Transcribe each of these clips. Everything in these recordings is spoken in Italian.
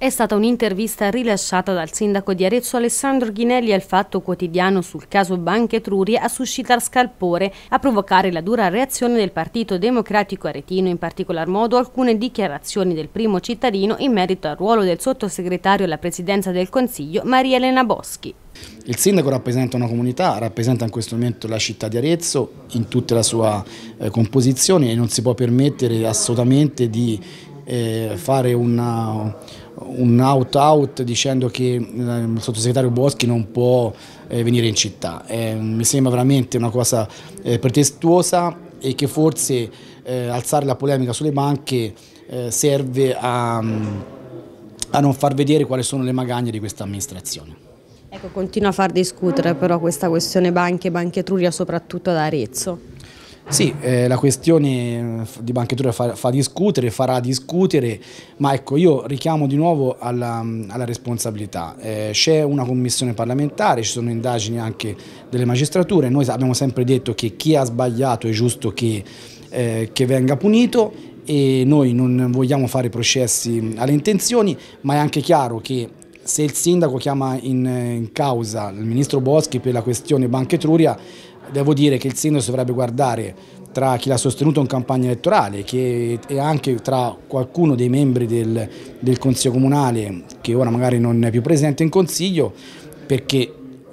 È stata un'intervista rilasciata dal sindaco di Arezzo Alessandro Ghinelli al Fatto Quotidiano sul caso Banca Etruria a suscitare scalpore, a provocare la dura reazione del Partito Democratico Aretino, in particolar modo alcune dichiarazioni del primo cittadino in merito al ruolo del sottosegretario alla presidenza del Consiglio Maria Elena Boschi. Il sindaco rappresenta una comunità, rappresenta in questo momento la città di Arezzo in tutta la sua eh, composizione e non si può permettere assolutamente di fare una, un out-out dicendo che eh, il sottosegretario Boschi non può eh, venire in città. Eh, mi sembra veramente una cosa eh, pretestuosa e che forse eh, alzare la polemica sulle banche serve a, a non far vedere quali sono le magagne di questa amministrazione. Ecco, continua a far discutere però questa questione banche, banche Etruria soprattutto da Arezzo. Sì, eh, la questione di Banchetura fa, fa, discutere, farà discutere, ma ecco io richiamo di nuovo alla, alla responsabilità. Eh, C'è una commissione parlamentare, ci sono indagini anche delle magistrature, noi abbiamo sempre detto che chi ha sbagliato è giusto che, eh, che venga punito e noi non vogliamo fare processi alle intenzioni, ma è anche chiaro che se il sindaco chiama in, in causa il ministro Boschi per la questione Banca Etruria, devo dire che il sindaco dovrebbe guardare tra chi l'ha sostenuto in campagna elettorale e anche tra qualcuno dei membri del, del Consiglio Comunale che ora magari non è più presente in Consiglio perché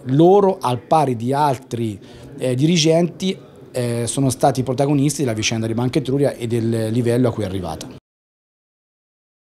loro al pari di altri eh, dirigenti eh, sono stati protagonisti della vicenda di Banca Etruria e del livello a cui è arrivata.